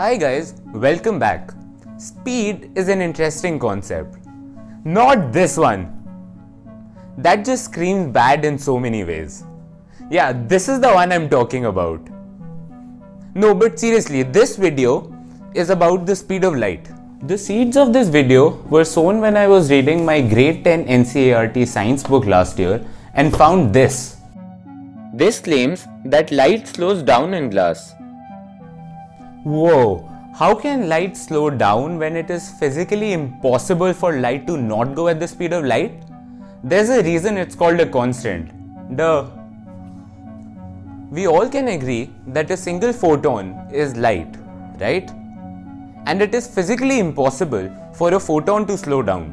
Hi guys, welcome back. Speed is an interesting concept. Not this one. That just screams bad in so many ways. Yeah, this is the one I'm talking about. No, but seriously, this video is about the speed of light. The seeds of this video were sown when I was reading my grade 10 NCERT science book last year and found this. This claims that light slows down in glass. Whoa, how can light slow down when it is physically impossible for light to not go at the speed of light? There's a reason it's called a constant. Duh. We all can agree that a single photon is light, right? And it is physically impossible for a photon to slow down.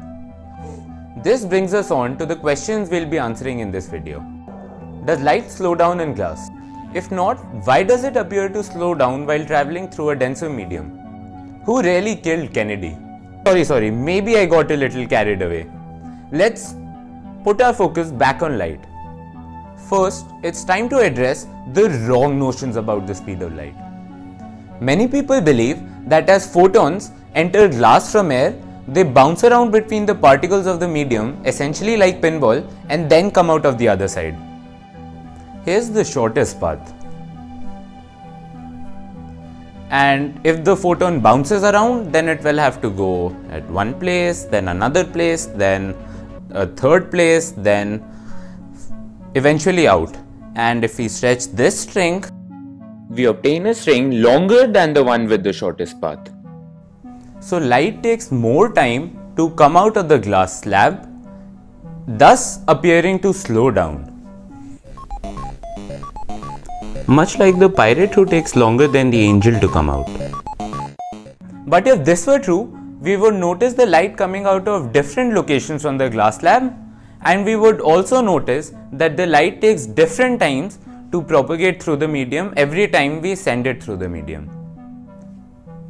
This brings us on to the questions we'll be answering in this video. Does light slow down in glass? If not, why does it appear to slow down while traveling through a denser medium? Who really killed Kennedy? Sorry, sorry, maybe I got a little carried away. Let's put our focus back on light. First, it's time to address the wrong notions about the speed of light. Many people believe that as photons enter glass from air, they bounce around between the particles of the medium, essentially like pinball, and then come out of the other side. Here's the shortest path. And if the photon bounces around, then it will have to go at one place, then another place, then a third place, then eventually out. And if we stretch this string, we obtain a string longer than the one with the shortest path. So light takes more time to come out of the glass slab, thus appearing to slow down. Much like the pirate who takes longer than the angel to come out. But if this were true, we would notice the light coming out of different locations on the glass slab and we would also notice that the light takes different times to propagate through the medium every time we send it through the medium.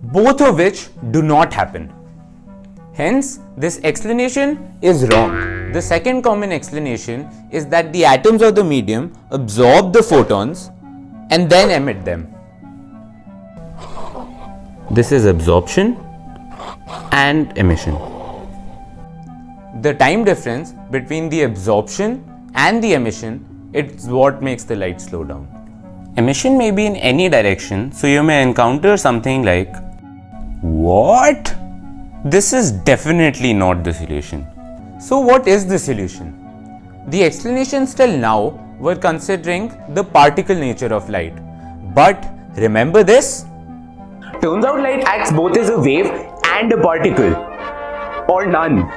Both of which do not happen. Hence, this explanation is wrong. The second common explanation is that the atoms of the medium absorb the photons and then emit them. This is absorption and emission. The time difference between the absorption and the emission it's what makes the light slow down. Emission may be in any direction, so you may encounter something like What? This is definitely not the solution. So, what is the solution? The explanations till now were considering the particle nature of light. But remember this? Turns out light acts both as a wave and a particle. Or none.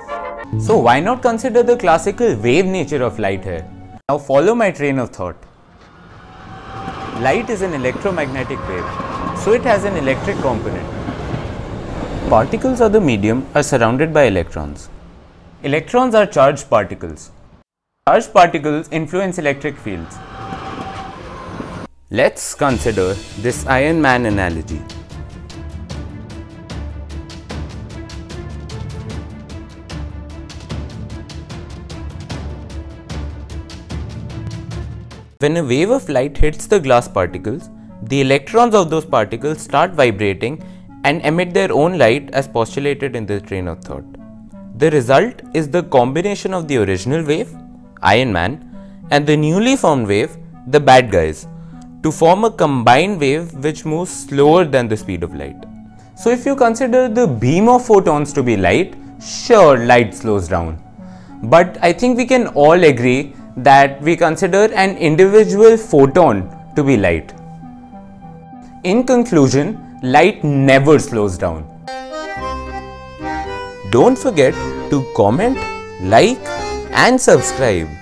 So why not consider the classical wave nature of light here? Now follow my train of thought. Light is an electromagnetic wave, so it has an electric component. Particles of the medium are surrounded by electrons. Electrons are charged particles. Charged particles influence electric fields. Let's consider this Iron Man analogy. When a wave of light hits the glass particles, the electrons of those particles start vibrating and emit their own light as postulated in the train of thought. The result is the combination of the original wave, Iron Man, and the newly formed wave, the bad guys, to form a combined wave which moves slower than the speed of light. So if you consider the beam of photons to be light, sure light slows down. But I think we can all agree that we consider an individual photon to be light. In conclusion, light never slows down. Don't forget to comment, like and subscribe.